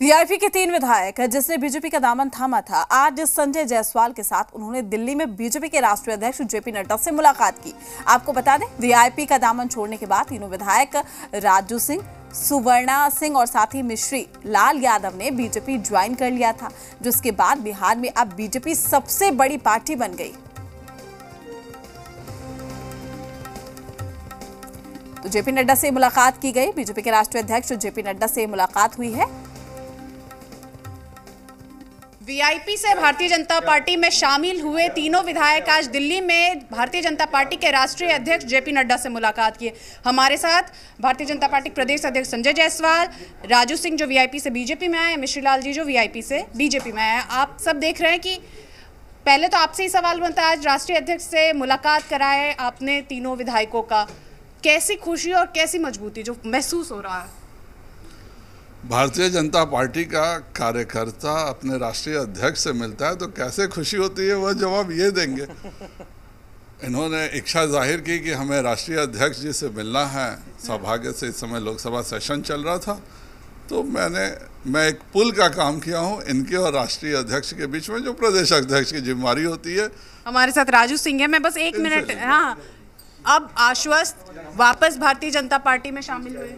VIP के तीन विधायक, जिसने बीजेपी का दामन थामा था, आज संजय जायसवाल के साथ उन्होंने दिल्ली में बीजेपी के राष्ट्रीय अध्यक्ष जेपी नड्डा से मुलाकात की। आपको बता दें, वीआईपी का दामन छोड़ने के बाद तीनों विधायक, राजू सिंह, सुवर्णा सिंह और साथी मिश्री लाल यादव ने बीजेपी ज्वाइन कर लिया था, जिसके बाद बिहार में अब बीजेपी सबसे बड़ी पार्टी बन गई। तो जेपी नड्डा से मुलाकात की गई। बीजेपी के राष्ट्रीय अध्यक्ष जेपी नड्डा से मुलाकात हुई है। वीआईपी से भारतीय जनता पार्टी में शामिल हुए तीनों विधायक आज दिल्ली में भारतीय जनता पार्टी के राष्ट्रीय अध्यक्ष जेपी नड्डा से मुलाकात किए। हमारे साथ भारतीय जनता पार्टी प्रदेश अध्यक्ष संजय जायसवाल, राजू सिंह जो वीआईपी से बीजेपी में आए मिश्रीलाल जी जो वीआईपी से बीजेपी में आए। आप सब देख रहे हैं कि पहले तो आपसे ही सवाल बनता आज राष्ट्रीय अध्यक्ष से मुलाकात कराए आपने तीनों विधायकों का। कैसी खुशी और कैसी मजबूती जो महसूस हो रहा है? भारतीय जनता पार्टी का कार्यकर्ता अपने राष्ट्रीय अध्यक्ष से मिलता है तो कैसे खुशी होती है? वह जवाब ये देंगे। इन्होंने इच्छा ज़ाहिर की कि हमें राष्ट्रीय अध्यक्ष जी से मिलना है। सौभाग्य से इस समय लोकसभा सेशन चल रहा था। तो मैंने मैं एक पुल का काम किया हूँ इनके और राष्ट्रीय अध्यक्ष के बीच में जो प्रदेश अध्यक्ष की जिम्मेवारी होती है। हमारे साथ राजू सिंह है मैं बस एक मिनट हाँ। अब आश्वस्त वापस भारतीय जनता पार्टी में शामिल हुए।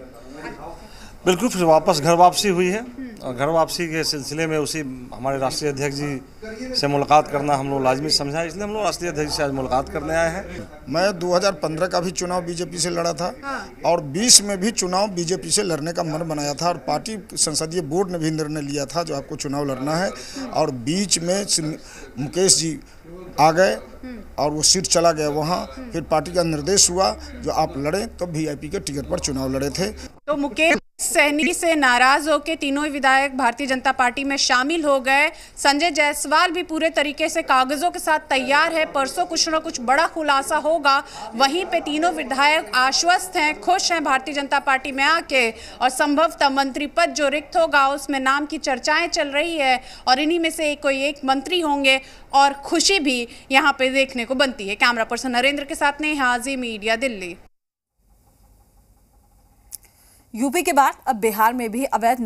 बिल्कुल फिर वापस घर वापसी हुई है। और घर वापसी के सिलसिले में उसी हमारे राष्ट्रीय अध्यक्ष जी से मुलाकात करना हम लोग लाजमी समझा इसलिए हम लोग राष्ट्रीय अध्यक्ष से आज मुलाकात करने आए हैं। मैं 2015 का भी चुनाव बीजेपी से लड़ा था और 20 में भी चुनाव बीजेपी से लड़ने का मन बनाया था और पार्टी संसदीय बोर्ड ने भी निर्णय लिया था जो आपको चुनाव लड़ना है। और बीच में मुकेश जी आ गए और वो सीट चला गया वहाँ। फिर पार्टी का निर्देश हुआ जो आप लड़े तो वीआईपी के टिकट पर चुनाव लड़े थे। तो मुकेश सहनी से नाराज़ होकर तीनों विधायक भारतीय जनता पार्टी में शामिल हो गए। संजय जायसवाल भी पूरे तरीके से कागजों के साथ तैयार है। परसों कुछ ना कुछ बड़ा खुलासा होगा। वहीं पे तीनों विधायक आश्वस्त हैं, खुश हैं भारतीय जनता पार्टी में आके। और संभवतः मंत्री पद जो रिक्त होगा, उसमें नाम की चर्चाएँ चल रही है और इन्हीं में से कोई एक मंत्री होंगे और खुशी भी यहाँ पे देखने को बनती है। कैमरा पर्सन नरेंद्र के साथ ने हाजी मीडिया, दिल्ली। यूपी के बाद अब बिहार में भी अवैध